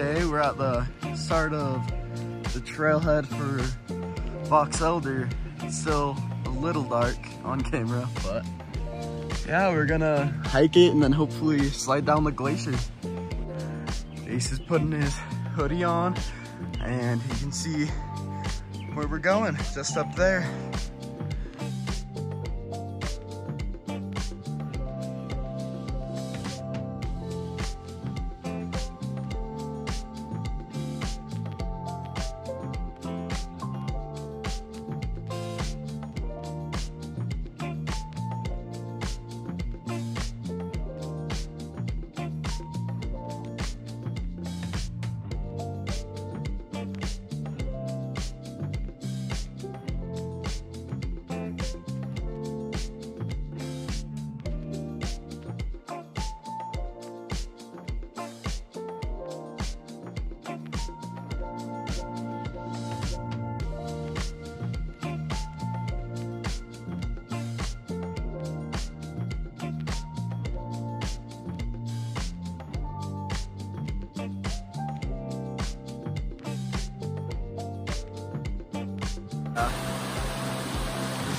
Okay, we're at the start of the trailhead for Box Elder. It's still a little dark on camera, but yeah, we're gonna hike it and then hopefully slide down the glacier. Ace is putting his hoodie on and you can see where we're going, just up there.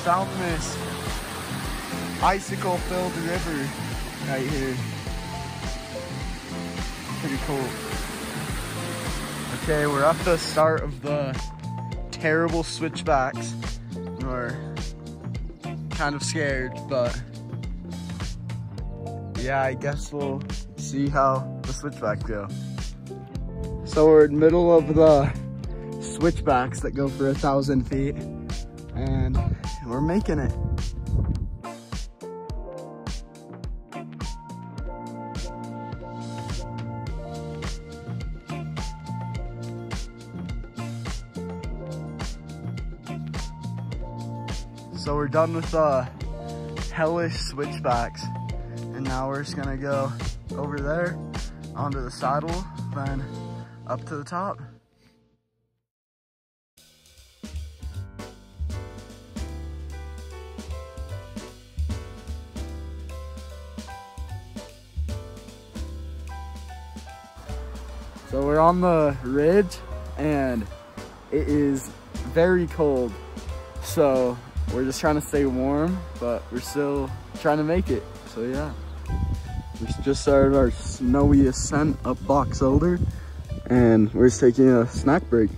Found this icicle filled river right here. Pretty cool. Okay, we're at the start of the terrible switchbacks. We're kind of scared, but yeah, I guess we'll see how the switchbacks go. So we're in middle of the switchbacks that go for a thousand feet and we're making it. So we're done with the hellish switchbacks and now we're just gonna go over there onto the saddle, then up to the top. So we're on the ridge and it is very cold. So we're just trying to stay warm, but we're still trying to make it. So yeah. We just started our snowy ascent up Box Elder and we're just taking a snack break.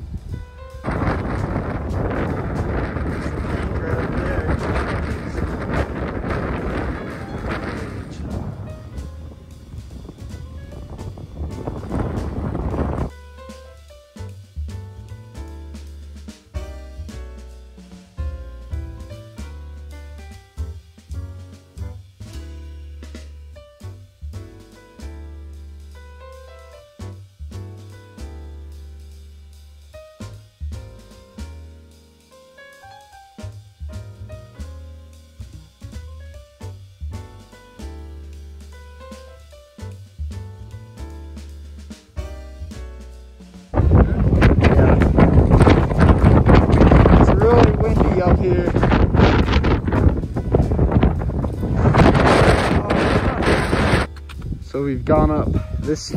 We've gone up this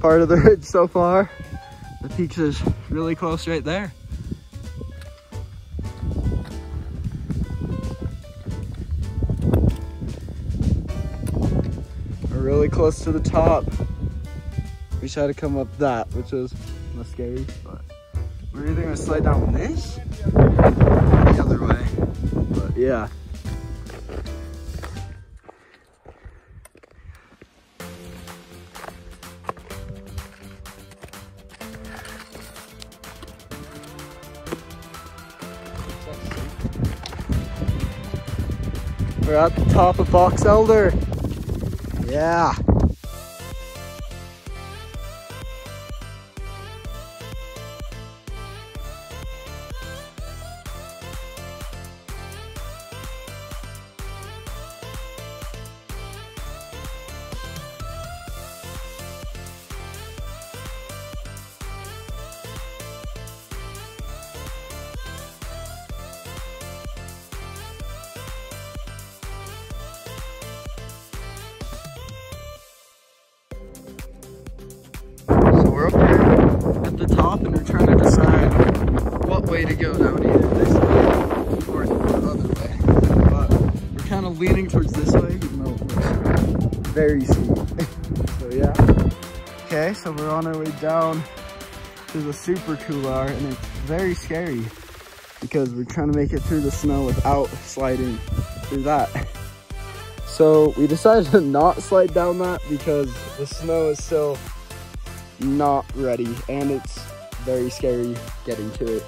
part of the ridge so far. The peaks is really close right there. We're really close to the top. We tried to come up that, which was scary, but we're either gonna slide down this or the other way. But yeah. We're at the top of Box Elder. Yeah. And we're trying to decide what way to go down either this way or the other way. But we're kind of leaning towards this way, even though it looks very steep. so yeah. Okay, so we're on our way down to the super couloir and it's very scary because we're trying to make it through the snow without sliding through that. So we decided to not slide down that because the snow is still not ready and it's very scary getting to it.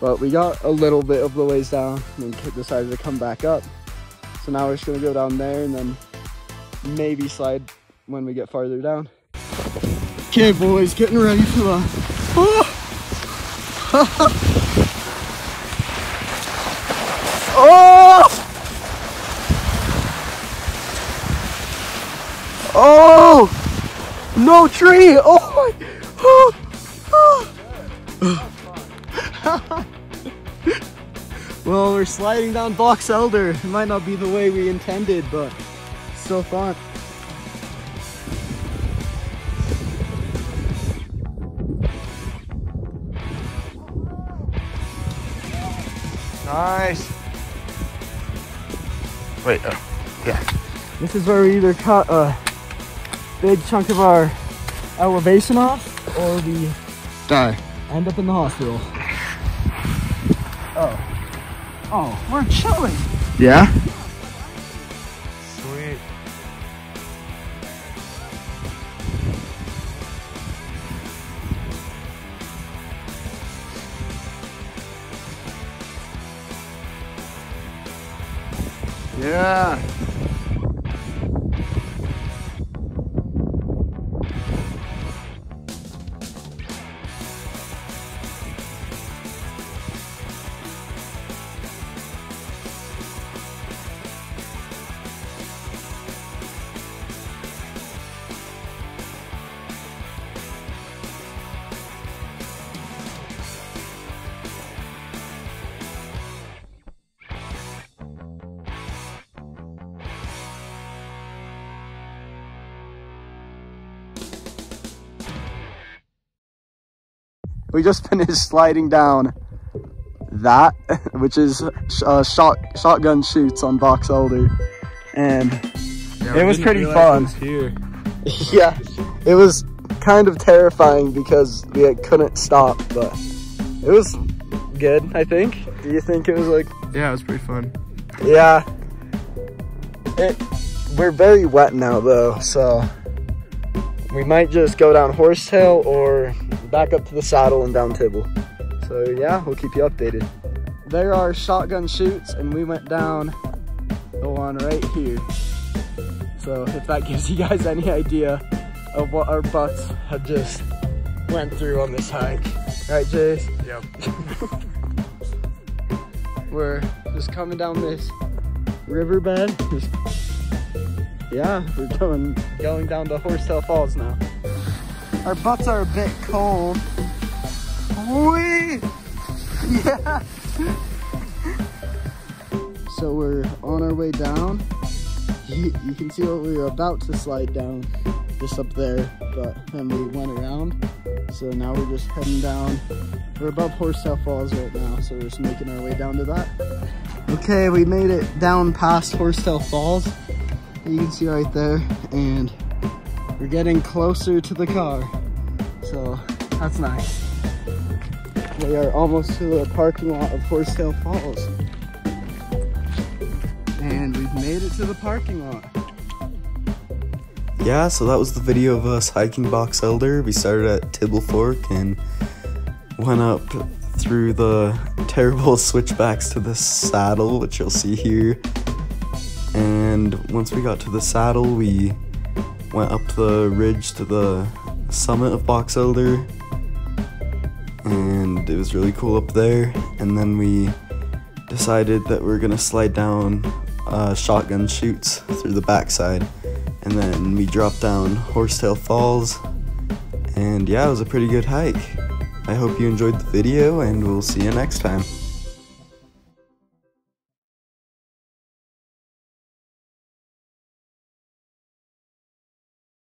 But we got a little bit of the ways down and decided to come back up. So now we're just gonna go down there and then maybe slide when we get farther down. Okay boys, getting ready for the... Oh! oh! Oh! No tree! Oh my! Oh! oh. well, we're sliding down Box Elder. It might not be the way we intended, but still fun. Nice. Wait, uh, yeah. This is where we either cut a big chunk of our elevation off or we Die. end up in the hospital. Oh. Oh, we're chilling. Yeah? Sweet. Yeah. We just finished sliding down that, which is uh, shot shotgun chutes on Box Elder, and Yeah, It was pretty fun. it was here. yeah, it was kind of terrifying because we couldn't stop, but it was good. I think. Do you think it was like? Yeah, it was pretty fun. Yeah. It. We're very wet now though, so we might just go down Horsetail or back up to the saddle and down Tibble. So yeah, we'll keep you updated. There are shotgun chutes, and we went down the one right here. So if that gives you guys any idea of what our butts have just went through on this hike, right, Jace? Yep. We're just coming down this riverbed. Yeah, we're going going down to Horsetail Falls now. Our butts are a bit cold. Whee! Yeah. So we're on our way down. You, you can see what we were about to slide down just up there, but then we went around. So now we're just heading down. We're above Horsetail Falls right now, so we're just making our way down to that. Okay, we made it down past Horsetail Falls. You can see right there, and we're getting closer to the car. So that's nice. We are almost to the parking lot of Horsetail Falls. And we've made it to the parking lot. yeah, so that was the video of us hiking Box Elder. We started at Tibble Fork and went up through the terrible switchbacks to the saddle, which you'll see here. And once we got to the saddle, we went up the ridge to the summit of Box Elder. And it was really cool up there. And then we decided that we are gonna slide down uh, shotgun chutes through the backside and then we dropped down Horsetail Falls. And yeah, it was a pretty good hike. I hope you enjoyed the video, and we'll see you next time.